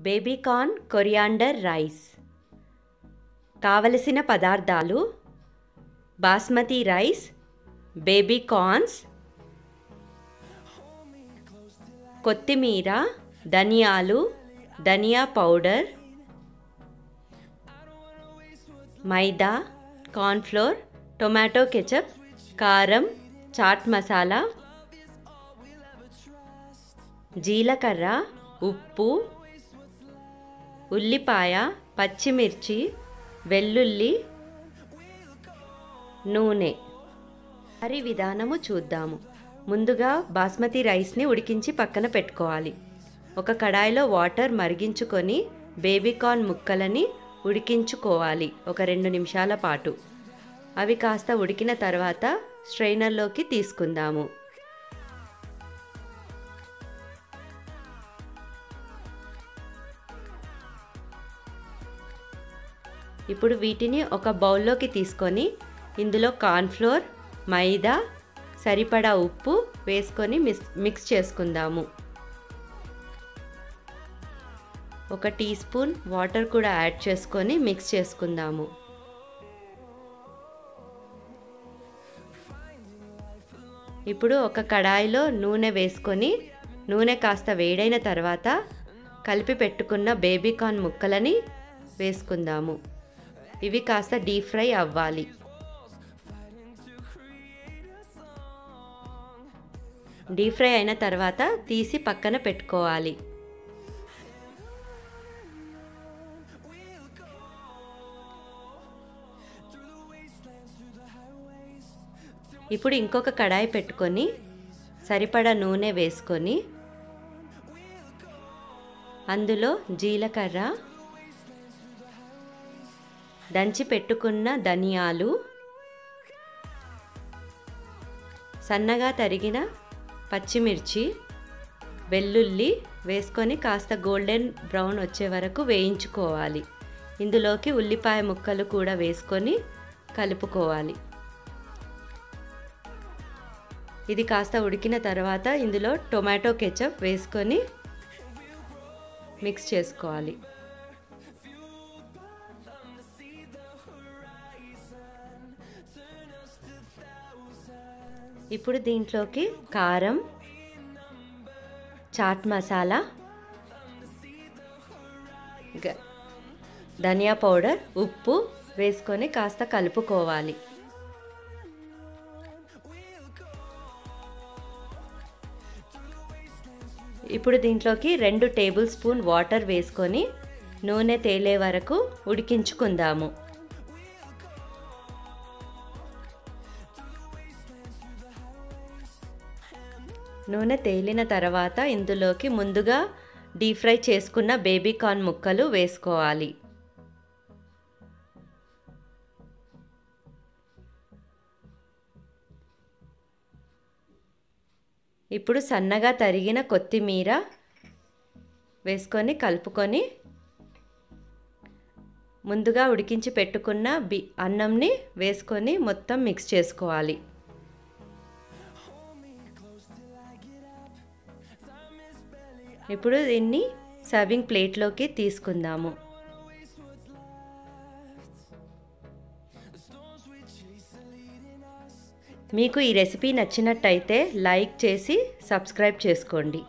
Baby corn coriander rice. కావలసిన పదార్థాలు basmati rice baby corns కొత్తిమీర ధనియాలు ధనియా పౌడర్ మైదా కార్న్ఫ్లోర్ టొమాటో కెచప్ కారం చాట్ మసాలా జీలకర్ర ఉప్పు ఉల్లిపాయ పచ్చిమిర్చి వెల్లుల్లి నూనె. హరి విధానము చూద్దాము. ముందుగా బాస్మతి రైస్ని ఉడికించి పక్కన పెట్టుకోవాలి. ఒక కడాయిలో వాటర్ మరిగించుకొని బేబీకార్న్ ముక్కలని ఉడికించుకోవాలి ఒక రెండు నిమిషాల పాటు. అవి కాస్త ఉడికిన తర్వాత స్ట్రైనర్లోకి తీసుకుందాము. ఇప్పుడు వీటిని ఒక బౌల్లోకి తీసుకొని ఇందులో కార్న్ఫ్లోర్ మైదా సరిపడా ఉప్పు వేసుకొని మిక్స్ మిక్స్ చేసుకుందాము. ఒక టీ స్పూన్ వాటర్ కూడా యాడ్ చేసుకొని మిక్స్ చేసుకుందాము. ఇప్పుడు ఒక కడాయిలో నూనె వేసుకొని నూనె కాస్త వేడైన తర్వాత కలిపి పెట్టుకున్న బేబీకార్న్ ముక్కలని వేసుకుందాము. ఇవి కాస్త డీప్ ఫ్రై అవ్వాలి. డీప్ ఫ్రై అయిన తర్వాత తీసి పక్కన పెట్టుకోవాలి. ఇప్పుడు ఇంకొక కడాయి పెట్టుకొని సరిపడా నూనె వేసుకొని అందులో జీలకర్ర దంచి పెట్టుకున్న ధనియాలు. సన్నగా తరిగిన పచ్చిమిర్చి వెల్లుల్లి వేసుకొని కాస్త గోల్డెన్ బ్రౌన్ వచ్చే వరకు వేయించుకోవాలి. ఇందులోకి ఉల్లిపాయ ముక్కలు కూడా వేసుకొని కలుపుకోవాలి. ఇది కాస్త ఉడికిన తర్వాత ఇందులో టొమాటో కెచప్ వేసుకొని మిక్స్ చేసుకోవాలి. ఇప్పుడు దీంట్లోకి కారం చాట్ మసాలా ధనియా పౌడర్ ఉప్పు వేసుకొని కాస్త కలుపుకోవాలి. ఇప్పుడు దీంట్లోకి రెండు టేబుల్ స్పూన్ వాటర్ వేసుకొని నూనె తేలే వరకు ఉడికించుకుందాము. నూనె తేలిన తర్వాత ఇందులోకి ముందుగా డీప్ ఫ్రై చేసుకున్న బేబీ కార్న్ ముక్కలు వేసుకోవాలి. ఇప్పుడు సన్నగా తరిగిన కొత్తిమీర వేసుకొని కలుపుకొని ముందుగా ఉడికించి పెట్టుకున్న బి అన్నంని వేసుకొని మొత్తం మిక్స్ చేసుకోవాలి. ఇప్పుడు దీన్ని సర్వింగ్ ప్లేట్లోకి తీసుకుందాము. మీకు ఈ రెసిపీ నచ్చినట్టయితే లైక్ చేసి సబ్స్క్రైబ్ చేసుకోండి.